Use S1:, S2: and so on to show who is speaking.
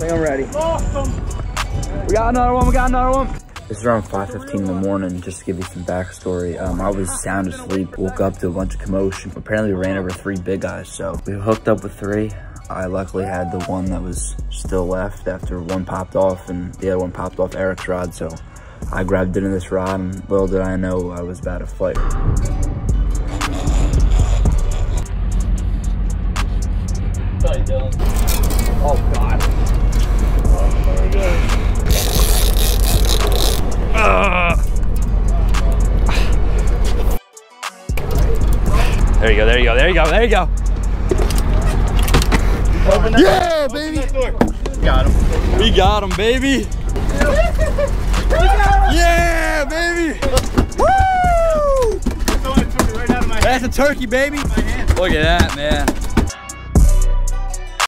S1: think I'm ready. Awesome! We got another one, we got another one. It's around 5.15 in the morning, just to give you some backstory. Um, I was sound asleep, woke up to a bunch of commotion. Apparently we ran over three big guys, so we hooked up with three. I luckily had the one that was still left after one popped off and the other one popped off Eric's rod, so I grabbed into this rod and little did I know I was about to fight. Oh There you go, there you go, there you go, there you go. Yeah, baby.
S2: Got him.
S1: We got him, baby. yeah, baby. Woo!
S2: Right out of my
S1: That's a turkey, baby. Look at that, man.